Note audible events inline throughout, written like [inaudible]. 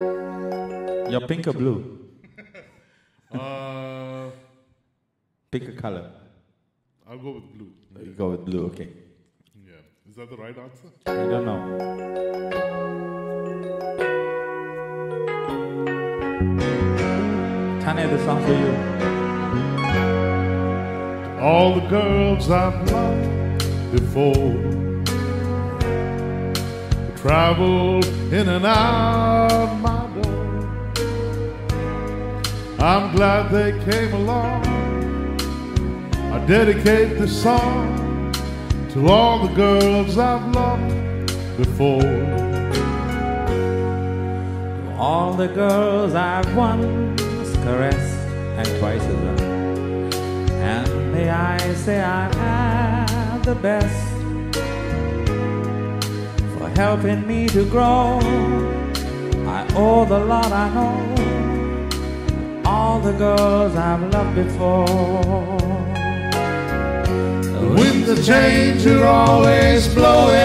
Your pink or blue? [laughs] Uh, Pick a color. I'll go with blue. You go with blue, okay. Yeah. Is that the right answer? I don't know. Tanya, the song for you. All the girls I've loved before travel in and out my door. I'm glad they came along. I dedicate this song to all the girls I've loved before. To All the girls I've once caressed and twice as well. And may I say I have the best helping me to grow. I owe the lot I know. All the girls I've loved before. The winds of change are always blowing.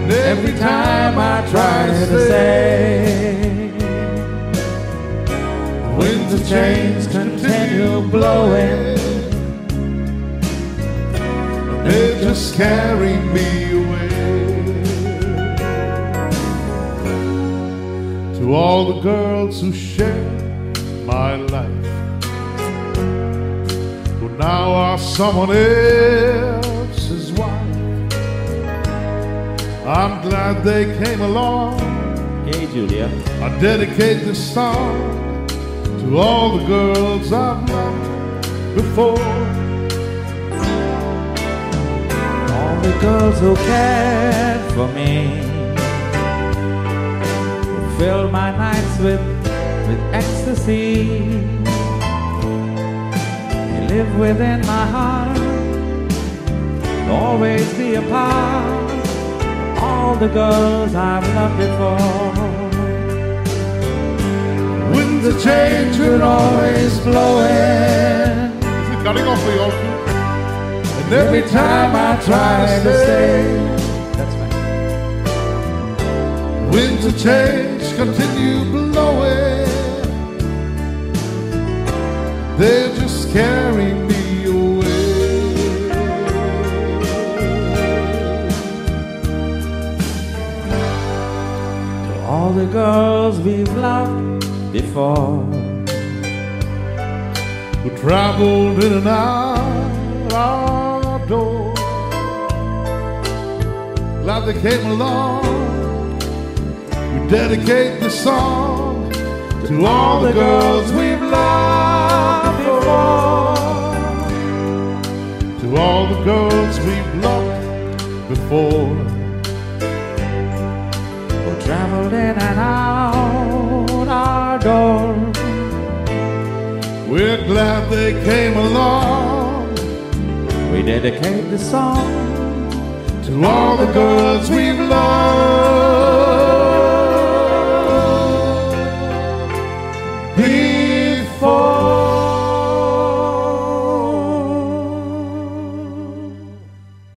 And Every time I try to say, winds of change continue blowing. Just me away. To all the girls who shared my life, who now are someone else's wife. I'm glad they came along. Hey, Julia. I dedicate this song to all the girls I've loved before. The girls who cared for me, who filled my nights with, with ecstasy. They live within my heart, always be a part all the girls I've loved before. Winds of change Should always blowing. Is it cutting off? And Every time I try to stay, that's right. winds of change continue blowing. They just carry me away. To all the girls we've loved before, Who traveled in and out They came along. We dedicate this song to all the girls we've loved before. To all the girls we've loved before. who traveled in and out our door. We're glad they came along. We dedicate the song To all the girls we've loved